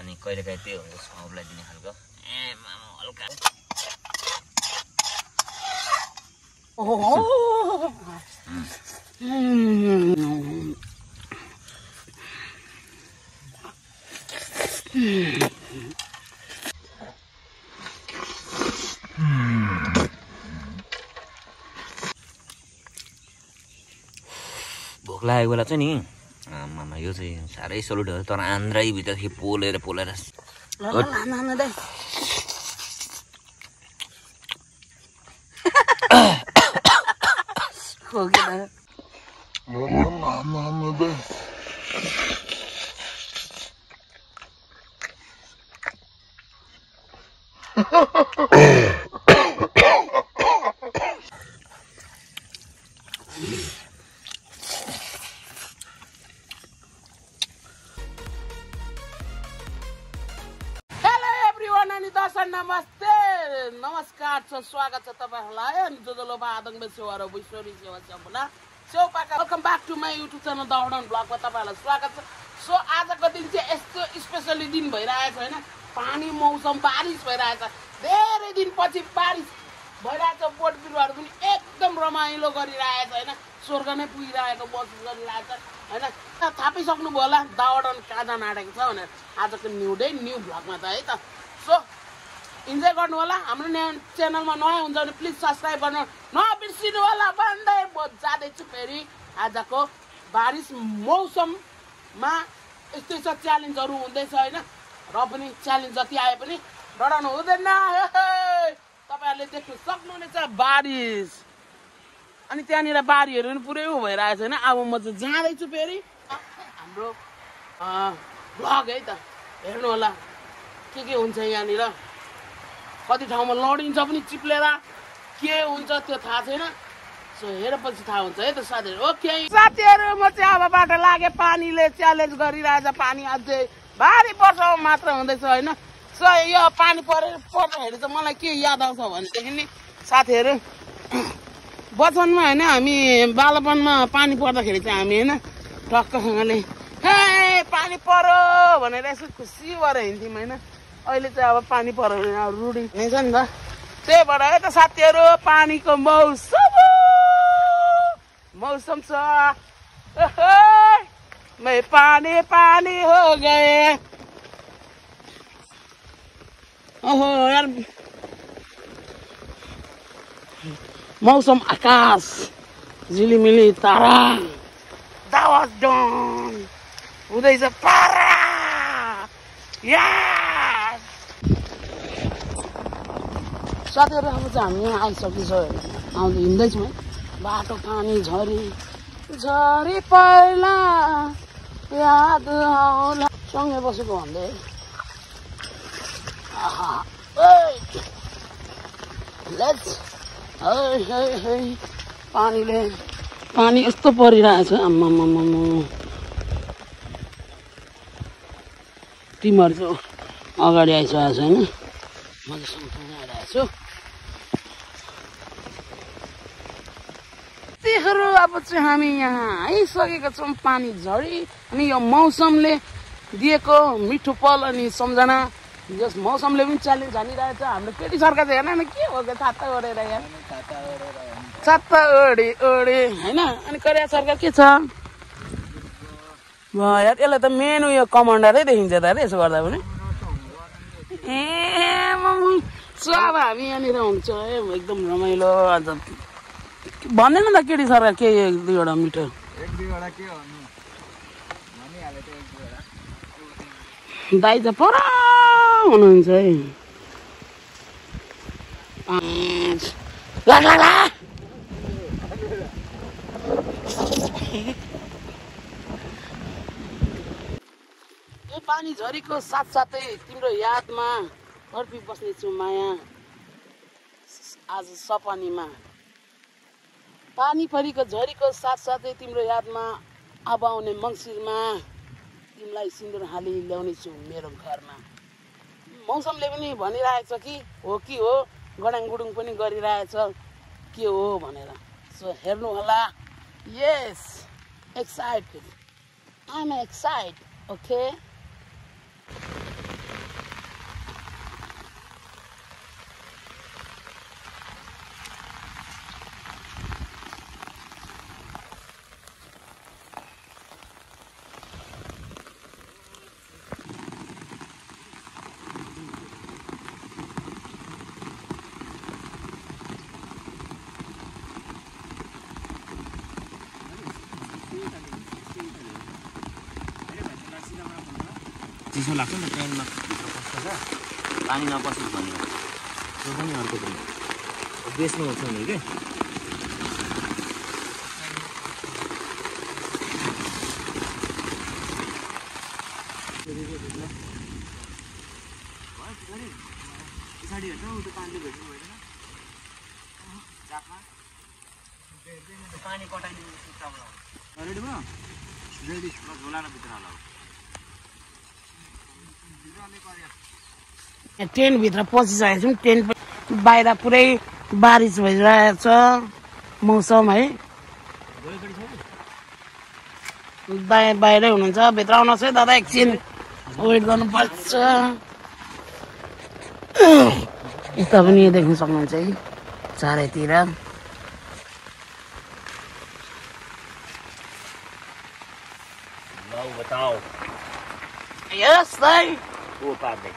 अनि कहिलेकाहीँ त्यही हुन्छ सबलाई दिने खालको। ए मामा हल्का। भोक लागेको बेला चाहिँ नि यो चाहिँ साह्रै सलुट हो तर आन्द्राईभित्रदेखि पोलेर पोलेर हेलो दर्शक नमस्ते नमस्कार छ स्वागत छ तपाईँहरूलाई अनि जो जसले आदङ्ग सेवा र विश्वरी सेवा सम्पूर्ण सेउपाका welcome back to my YouTube channel दौडन ब्लगमा तपाईँहरूलाई स्वागत छ सो आजको दिन चाहिँ यस्तो स्पेसली दिन भइरहेछ होइन पानी मौसम बारिस भइरहेछ धेरै दिनपछि बारिस भइरहेछ बोट बिरुवाहरू पनि एकदम रमाइलो गरिरहेछ होइन स्वर्ग नै पुगिरहेको महसुस गरिरहेछ होइन थापिसक्नुभयो होला दावडन कहाँ जान आँटेको छ भनेर आजको न्यु डे न्यु भ्लगमा त है त सो इन्जोय गर्नु होला। हाम्रो च्यानलमा नयाँ हुन्छ भने प्लिज सब्सक्राइब गर्नु। नबिर्सिनु होला भन्दै म जाँदैछु फेरि आजको बारिस मौसममा। यस्तो यस्तो च्यालेन्जहरू हुँदैछ होइन। र पनि च्यालेन्ज जति आए पनि डराउनु हुँदैन। तपाईँहरूले देख्नु सक्नुहुनेछ बारिस अनि त्यहाँनिर बारीहरू पनि पुरै भइरहेको छ होइन। अब म चाहिँ जाँदैछु फेरि। हाम्रो भ्लग है त। हेर्नु होला के के हुन्छ यहाँनिर। कति ठाउँमा लडिन्छ पनि चिप्लेर के हुन्छ त्यो थाहा छैन। सो हेरेपछि थाहा हुन्छ है त साथीहरू। ओके। साथीहरू म चाहिँ अब बाटो लागे पानीले च्यालेन्ज गरिरहेछ पानी अझै। भारी वर्षमा मात्र हुँदैछ होइन? सो यो पानी परेर पर्दाखेरि चाहिँ मलाई के याद आउँछ भनेदेखि नि साथीहरू बचपनमा होइन हामी बालपनमा पानी पर्दाखेरि चाहिँ हामी होइन टक्कसँगले हे पानी पऱ्यो भनेर यसो खुसी भएर हिँड्थ्यौँ होइन? अहिले चाहिँ अब पानी पऱ्यो भने अब रुढी हुनेछ नि त। त्यही भएर है त साथीहरू पानीको मौसम। मौसम छ। मैं पानी पानी हो गए। ओहो यार। मौसम आकाश झिलिमिली तारा। दावाज डन। हुँदैछ पारा। यास साथीहरू अब चाहिँ हामी यहाँ आइसकेछौँ। आउँदै हिँड्दैछौँ है। बाटो पानी झरी झरी पहिला याद आउला। सँगै बसेको भन्दै। पानीले पानी यस्तो परिरहेछ आम्मामामा तिमीहरू चाहिँ अगाडि आइसकेको छ होइन म चाहिँ आइरहेको छु। चाहिँ हामी यहाँ आइसकेका छौँ पानी झरी अनि यो मौसमले दिएको मिठो पल अनि सम्झना। यस मौसमले पनि च्यालेन्ज हानिरहेछ। हाम्रो केटी सरकार चाहिँ हेर्न के भएको छाता ओढेर यहाँ। छाता ओढे ओढे होइन? अनि करिया सरकार के छ? यार यसलाई त मेन उयो कमान्डरै देखिन्छ त अरे यसो गर्दा पनि। ए अब हामी यहाँनिर हुन्छ है एकदम रमाइलो अन्त भन्दैन त केटी सरकार के एक दुईवटा मिटर दाइ त पर हुनुहुन्छ है यो पानी झरीको साथसाथै तिम्रो यादमा तर्पी बस्नेछु माया आज सपनीमा पानी परीको झरीको साथसाथै तिम्रो यादमा अब आउने मङ्सिरमा तिमीलाई सिन्दुर हाली ल्याउनेछु मेरो घरमा। मौसमले पनि भनिरहेको छ कि हो कि हो गडाङ गुडुङ पनि गरिरहेछ के हो भनेर। सो हेर्नु होला। Yes excited I'm excite okay चिसो लाग्छ। नि त ट्रेनमा भित्र पस्छ पानी नपसोस् भनेर त्यो पनि अर्को पनि। बेच्नु छ नि के? पछाडि हेर्छ त्यो पानीले भेट्नु भएन पानी कटाइदिनु रेडी भयो रेडी झोला र भित्र होला टेन्टभित्र पसिसकेको छौँ टेन्ट बाहिर पुरै बारिस भइरहेछ मौसम है। बाहिर बाहिरै हुनुहुन्छ भित्र आउनुहोस् है दादा एकछिन। वेट गर्नुपर्छ। यता पनि देख्न सक्नुहुन्छ है चारैतिर। को पार्दै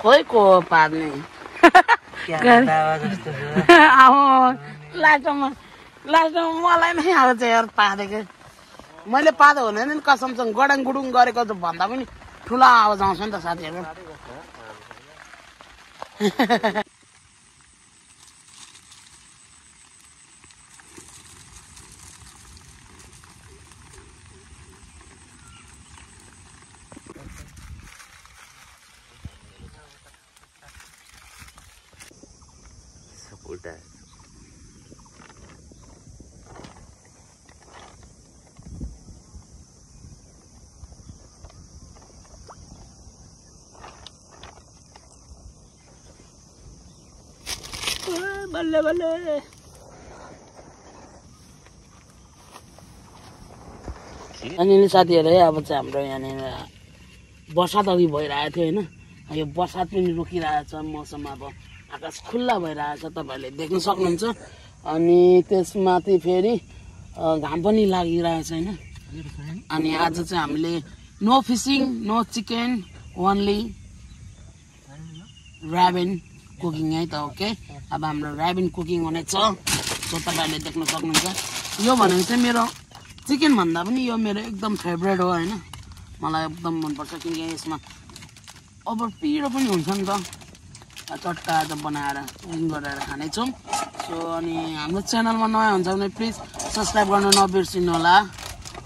खोइ को पार्ने लास्टमा लास्टमा मलाई नै आउँछ यार पारेको। मैले पाएको हुँदैन नि कसमसँग गडाङ गुडुङ गरेको त भन्दा पनि ठुलो आवाज आउँछ नि त साथीहरू। है बल्ल बल्ल अनि साथीहरू है अब चाहिँ हाम्रो यहाँनिर बर्सात अघि भइरहेको थियो होइन। यो बर्सात पनि रोकिरहेछ मौसम अब। आकाश खुल्ला भइरहेछ तपाईँहरूले देख्न सक्नुहुन्छ। अनि त्यसमाथि फेरि घाम पनि लागिरहेछ होइन। अनि आज चाहिँ हामीले no fishing no chicken only ऱ्याबिन cooking है त ओके अब हाम्रो ऱ्याबिन कुकिङ हुनेछ। सो तपाईँहरूले देख्न सक्नुहुन्छ। यो भनेको चाहिँ मेरो चिकन भन्दा पनि यो मेरो एकदम फेभरेट हो होइन? मलाई एकदम मनपर्छ किनकि यसमा ओभर पिरो पनि हुन्छ नि त। चट्टा आज बनाएर कुकिङ गरेर खानेछौँ। सो अनि हाम्रो च्यानलमा नयाँ हुन्छ भने प्लिज सब्सक्राइब गर्नु नबिर्सिनु होला।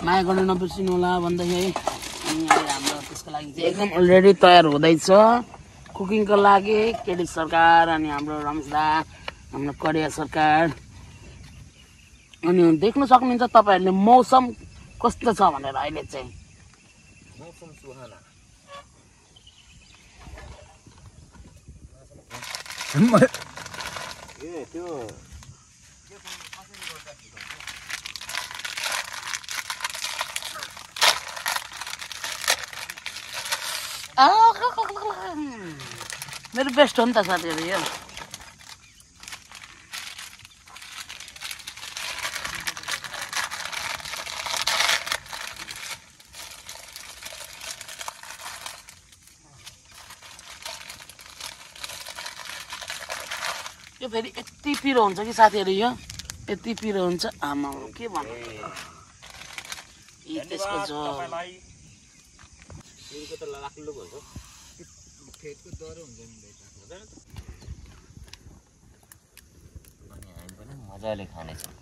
माया गर्नु नबिर्सिनु होला भन्दाखेरि। अनि हाम्रो त्यसको लागि चाहिँ एकदम अलरेडी तयार हुँदैछ। कुकिङको लागि केडी सरकार अनि हाम्रो रमेश दा हाम्रो करिया सरकार। अनि देख्न सक्नुहुन्छ तपाईँहरूले मौसम कस्तो छ भनेर अहिले चाहिँ। मौसम सुहाना। ए त्यो मेरो बेस्ट हो नि त साथीहरू यो फेरि यति पिरो हुन्छ कि साथीहरू यो? यति पिरो हुन्छ। आमा के भन्नु? त्यसको पनि मजाले खानेछौँ।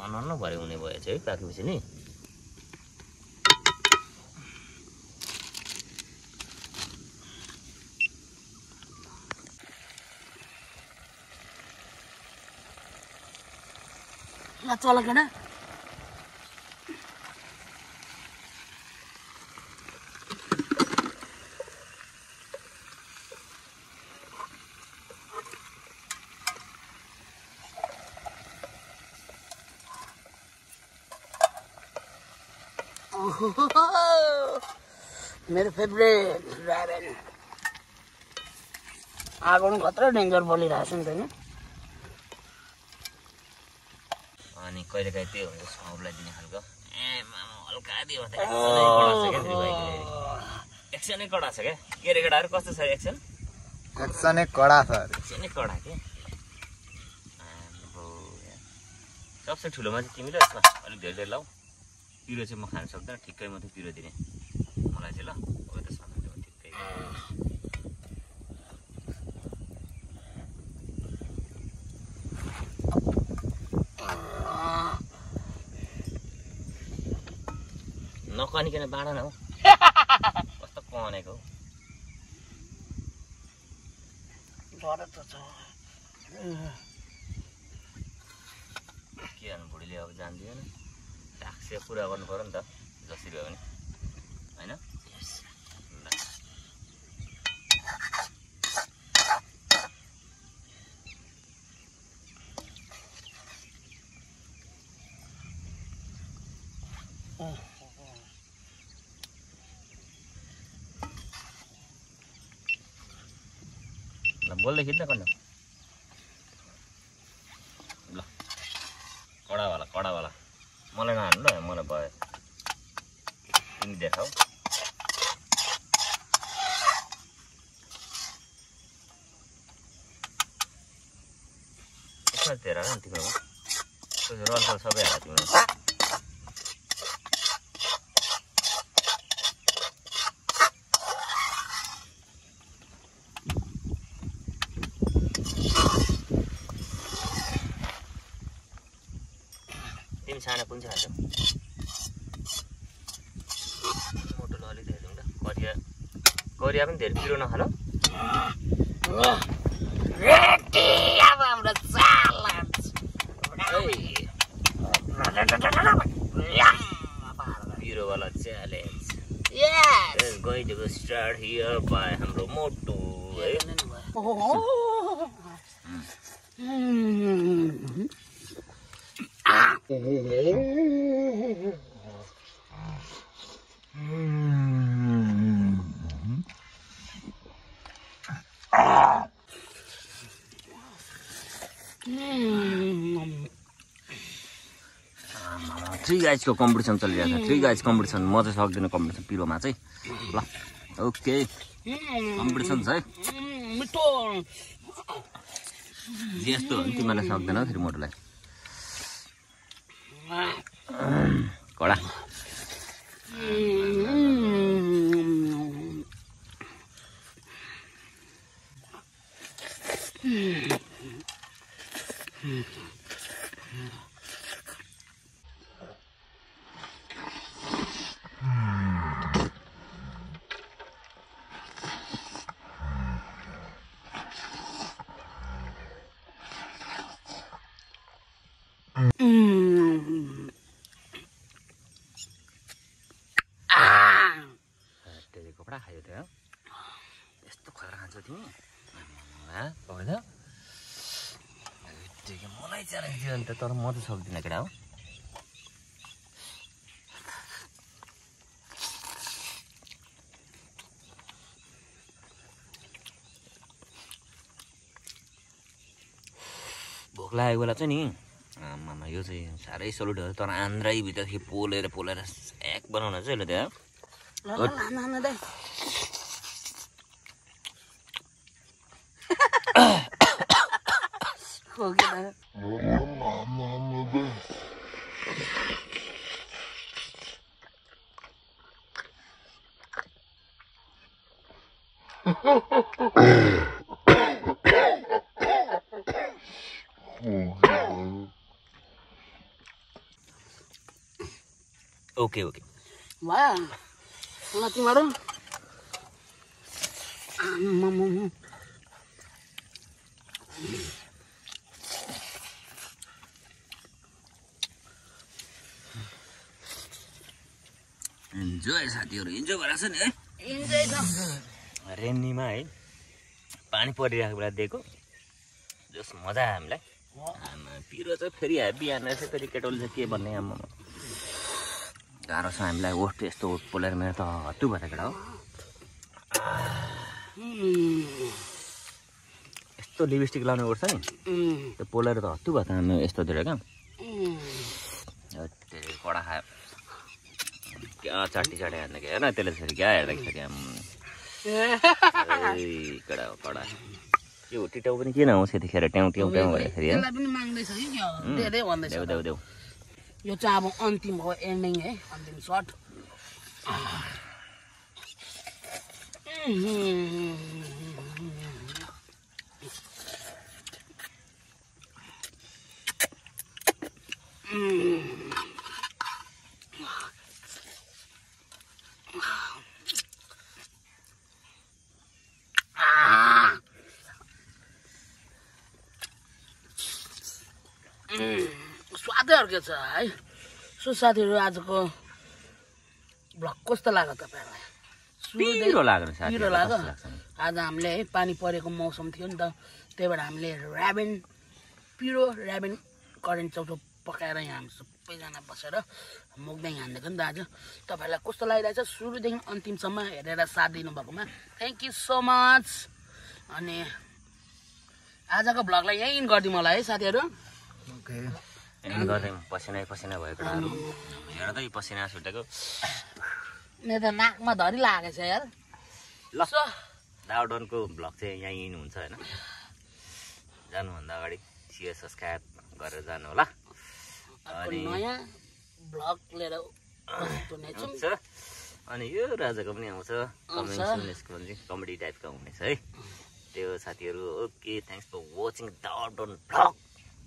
तनन्न भरे हुने भएछ है पाकेपछि नि। ल चल केटा मेरो फेभरेट ड्राइभर आगो पनि खतरा डेन्जर बोलिरहेको छ नि त अनि कहिलेकाहीँ त्यही हुन्छ साउलाई दिने खालको। ए मामा हल्का दियो एक्सनै कडा छ क्या के रे केटाहरू कस्तो छ एक्सन? एक्सनै कडा छ अरे। एक्सनै कडा के। सबसे ठुलोमा चाहिँ तिमीले यसमा। अलिक धेरै धेरै लाऊ। पिरो चाहिँ म खान सक्दैन ठिक्कै मात्रै पिरो दिने। मलाई चाहिँ ल त्यसमा ठिक्कै। नकनिकन बाँड न हौ। कस्तो कनेको हौ। डर त छ। के गर्नु बुढीले अब जान्दिएन टाक्से पुरा गर्नु पऱ्यो नि त जसरी भए पनि होइन? બોલ લખી દે કોને? तिमी सानो कुन चाहिँ खान्छौ मोटो अलिक हेरौँ ल करिया करिया पनि धेरै पिरो नखाल। पिरोवाला challenge Yes. is going to start here by हाम्रो मोटो है। गाइजको कम्पिटिसन चलिरहेको छ। Three guys competition. म चाहिँ सक्दिनँ कम्पिटिसन पिरोमा चाहिँ। ल ओके। कम्पिटिसन छ है। यस्तो हो नि तिमीलाई सक्दैन फेरि मोटोलाई। कडा? त्यसले कपडा खायो त्यो यस्तो खुवाएर खान्छौ तिमी होइन मलाई च्यालेन्ज दियो नि त तर म चाहिँ सक्दिनँ केटा हो भोक लागेको बेला चाहिँ नि आमामा यो चाहिँ साह्रै सलुट हो। तर आन्द्राईभित्रदेखि पोलेर पोलेर स्याक बनाउन चाहिँ यसले त्यहाँ ल ल ल न न दे हो गया ओके ओके भयो ल तिमीहरू आम्मामामा। इन्जोय साथीहरू इन्जोय भइरहेको छ नि है इन्जोय रेनीमा है पानी परिरहेको बेला दिएको जस मजा आयो हामीलाई आमा पिरो चाहिँ फेरि बिहान फेरि केटोले चाहिँ के भन्ने आमा गाह्रो छ हामीलाई ओठ यस्तो ओठ पोलेर मेरो त हत्तु त केटा हो। यस्तो लिपस्टिक लाउने गर्छ नि। त्यो पोलेर त हत्तु त हामी यस्तोतिर क्या। उम्। त्यो कडा खायो। क्या चाटी चाटी हान्ने क्या हेर्न त्यसले फेरि क्या हेर्दाखेरि कडा हो कडा। त्यो टिटाउ पनि किन आउँछ यतिखेर ट्याउ ट्याउ ट्याउ भन्दैछ देऊ देऊ देऊ। यो चाहिँ अब अन्तिम हो एन्डिङ है अन्तिम सर्ट। अर्कै छ है? सो साथीहरू आजको भ्लग कस्तो लाग्यो तपाईँहरूलाई सुरुदेखि- पिरो लाग्यो साथी पिरो लाग्यो। आज हामीले है पानी परेको मौसम थियो नि त त्यही भएर हामीले ऱ्याबिन पिरो ऱ्याबिन करेन्ट चौटो पकाएर यहाँ हामी सबैजना बसेर मुग्दै हानिदिएको नि त आज। तपाईँहरूलाई कस्तो लागिरहेछ? सुरुदेखि अन्तिमसम्म हेरेर साथ दिनुभएकोमा थ्याङ्क यू सो मच अनि आजको भ्लगलाई यहीँ इन गरिदिउँ होला है साथीहरू। ओके एन्ड गर्दै पसिना पसिना भएको हेर्दै पसिना छुटेको। मेरो त नाकमा धरि लागेको छ यार। ल दाउडनको भ्लग चाहिँ यहीँ इन हुन्छ होइन? जानुभन्दा अगाडि सियर सब्सक्राइब गरेर जानु होला अनि- नयाँ भ्लग लिएर अनि यो राजाको पनि आउँछ। कमेडी टाइपको हुनेछ है। त्यो साथीहरू ओके थ्याङ्क्स फर वाचिङ दाउडन भ्लग